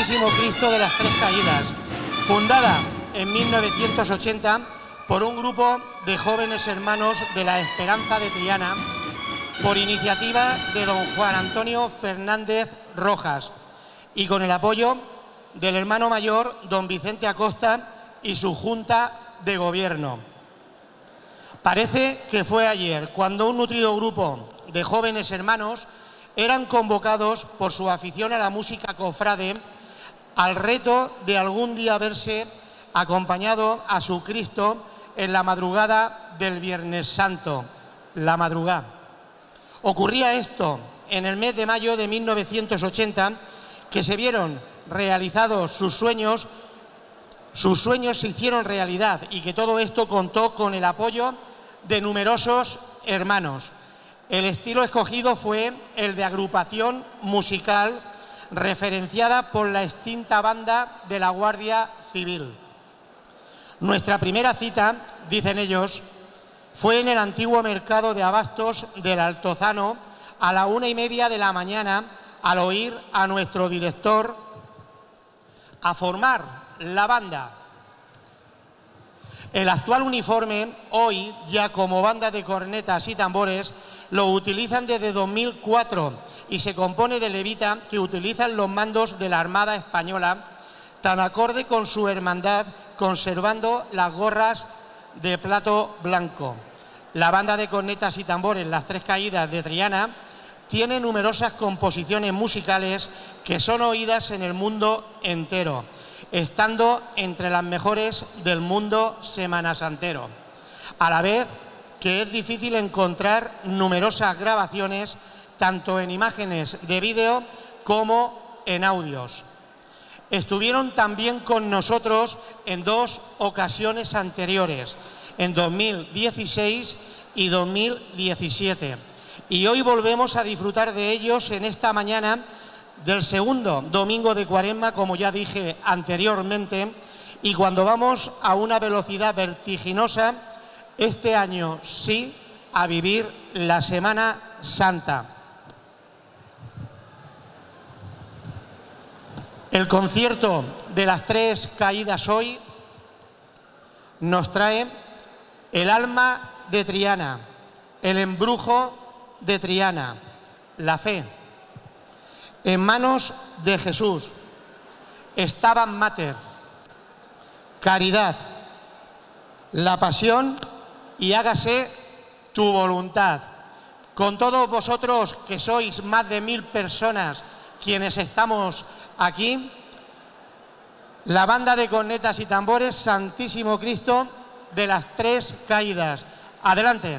Cristo de las Tres Caídas, fundada en 1980 por un grupo de jóvenes hermanos de la Esperanza de Triana, por iniciativa de don Juan Antonio Fernández Rojas y con el apoyo del hermano mayor don Vicente Acosta y su junta de gobierno. Parece que fue ayer cuando un nutrido grupo de jóvenes hermanos eran convocados por su afición a la música cofrade al reto de algún día verse acompañado a su Cristo en la madrugada del Viernes Santo, la madrugada. Ocurría esto en el mes de mayo de 1980, que se vieron realizados sus sueños, sus sueños se hicieron realidad y que todo esto contó con el apoyo de numerosos hermanos. El estilo escogido fue el de agrupación musical referenciada por la extinta banda de la Guardia Civil. Nuestra primera cita, dicen ellos, fue en el antiguo mercado de abastos del Altozano a la una y media de la mañana al oír a nuestro director a formar la banda. El actual uniforme, hoy ya como banda de cornetas y tambores, lo utilizan desde 2004 y se compone de levita que utilizan los mandos de la Armada Española, tan acorde con su hermandad, conservando las gorras de plato blanco. La banda de cornetas y tambores Las Tres Caídas de Triana tiene numerosas composiciones musicales que son oídas en el mundo entero, estando entre las mejores del mundo semanasantero. A la vez que es difícil encontrar numerosas grabaciones, tanto en imágenes de vídeo como en audios. Estuvieron también con nosotros en dos ocasiones anteriores, en 2016 y 2017. Y hoy volvemos a disfrutar de ellos en esta mañana del segundo domingo de Cuaresma, como ya dije anteriormente, y cuando vamos a una velocidad vertiginosa, este año sí, a vivir la Semana Santa. El concierto de las tres caídas hoy nos trae el alma de Triana, el embrujo de Triana, la fe. En manos de Jesús estaban Mater, caridad, la pasión y hágase tu voluntad. Con todos vosotros que sois más de mil personas quienes estamos aquí, la banda de cornetas y tambores Santísimo Cristo de las tres caídas. Adelante.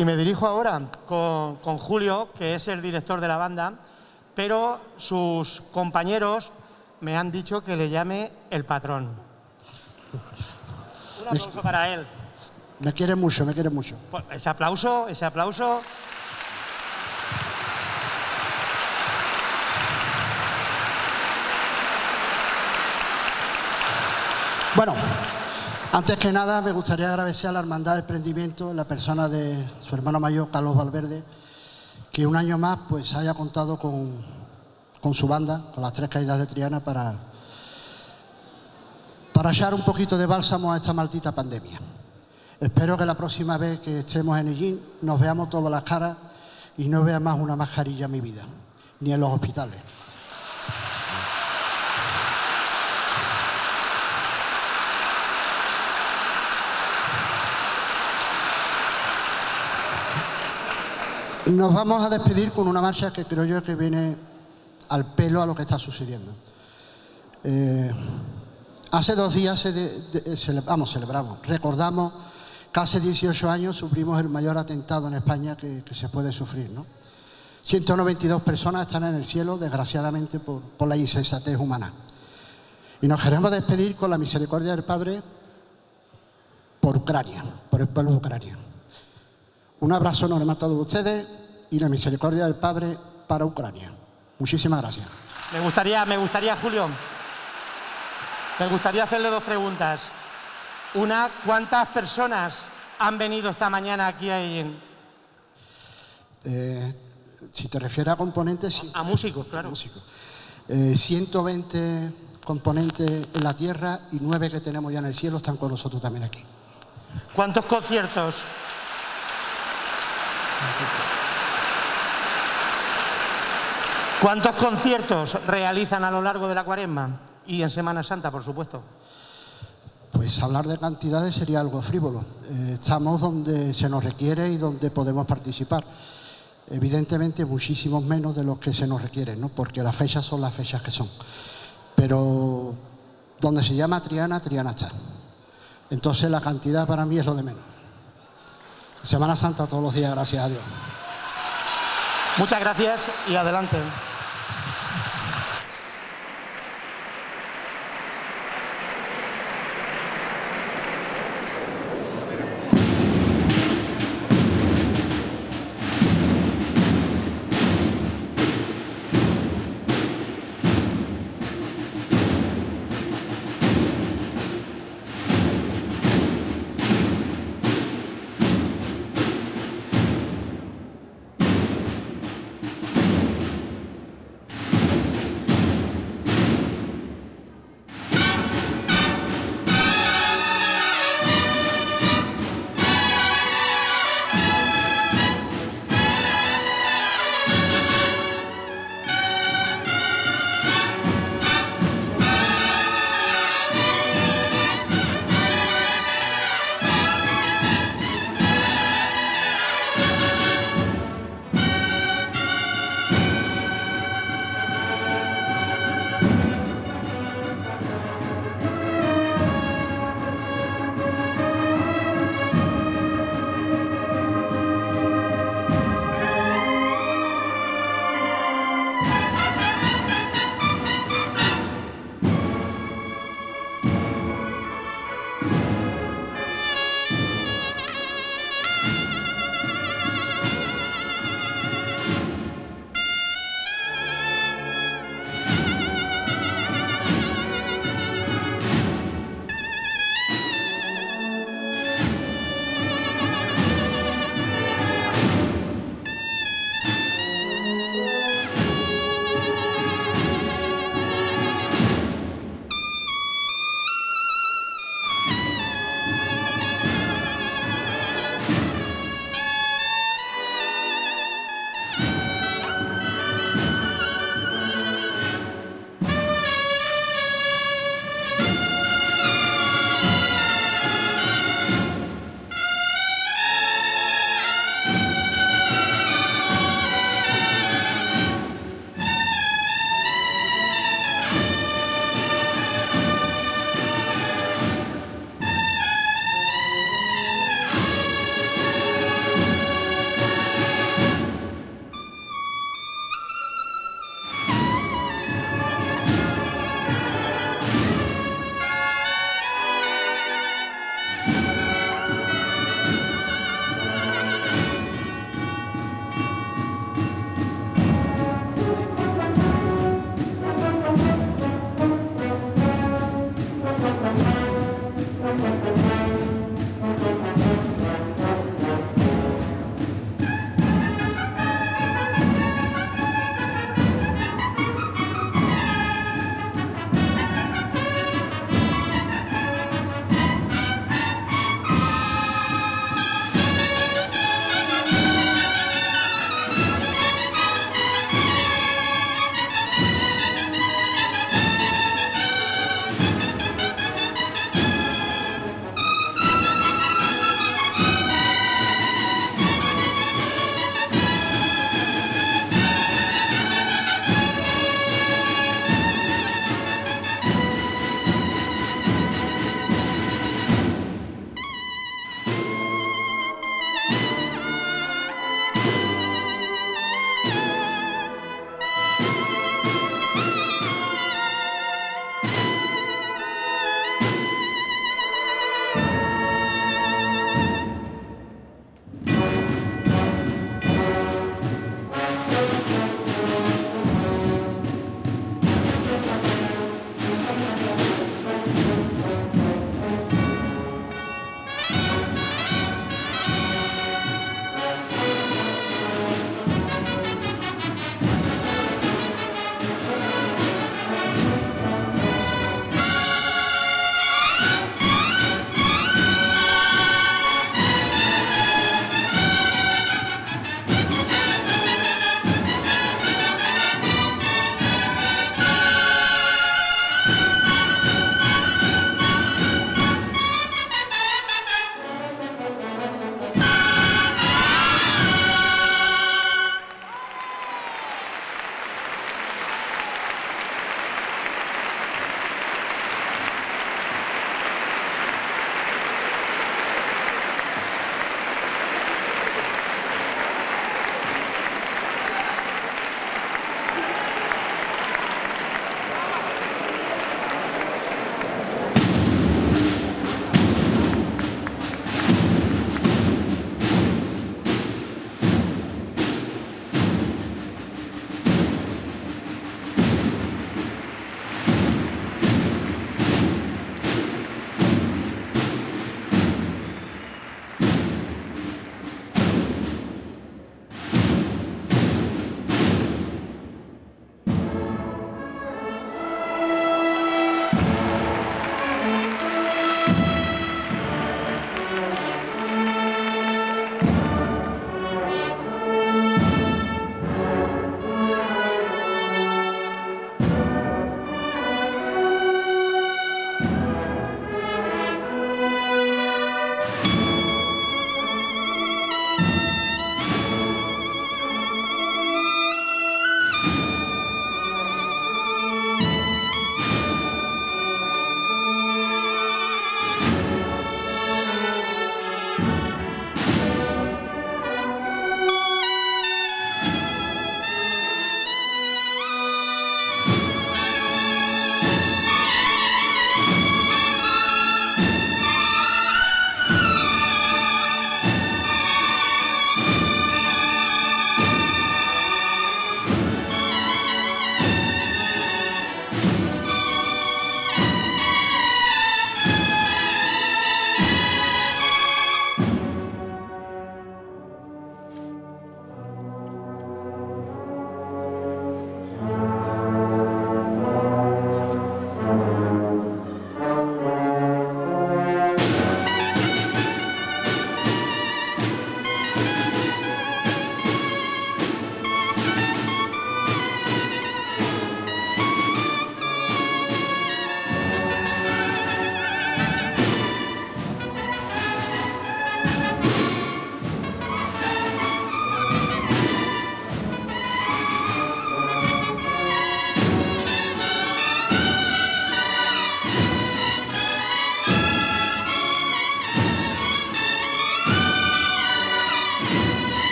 Y, me dirijo ahora con, con Julio, que es el director de la banda, pero sus compañeros me han dicho que le llame el patrón. Un aplauso para él. Me quiere mucho, me quiere mucho. Ese aplauso, ese aplauso. Antes que nada me gustaría agradecer a la Hermandad del Prendimiento, la persona de su hermano mayor, Carlos Valverde, que un año más pues haya contado con, con su banda, con las tres caídas de Triana, para, para echar un poquito de bálsamo a esta maldita pandemia. Espero que la próxima vez que estemos en Ellín nos veamos todas las caras y no vea más una mascarilla en mi vida, ni en los hospitales. Nos vamos a despedir con una marcha que creo yo que viene al pelo a lo que está sucediendo. Eh, hace dos días vamos, celebramos, recordamos que hace 18 años sufrimos el mayor atentado en España que, se puede sufrir. ¿no? 192 personas están en el cielo, desgraciadamente, por, por la insensatez humana. Y nos queremos despedir con la misericordia del Padre por Ucrania, por el pueblo de Ucrania. Un abrazo enorme a todos ustedes y la misericordia del Padre para Ucrania. Muchísimas gracias. Me gustaría, me gustaría, Julio, me gustaría hacerle dos preguntas. Una, ¿cuántas personas han venido esta mañana aquí en... Eh, si te refieres a componentes... A, músicos, claro. Músicos. 120 eh, componentes en la tierra y nueve que tenemos ya en el cielo están con nosotros también aquí. ¿Cuántos conciertos? ¿Cuántos conciertos realizan a lo largo de la cuaresma? Y en Semana Santa, por supuesto. Pues hablar de cantidades sería algo frívolo. Eh, estamos donde se nos requiere y donde podemos participar. Evidentemente muchísimos menos de los que se nos requieren, ¿no? porque las fechas son las fechas que son. Pero donde se llama Triana, Triana está. Entonces la cantidad para mí es lo de menos. Semana Santa todos los días, gracias a Dios. Muchas gracias y adelante.